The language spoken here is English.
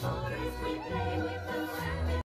Forest we play with the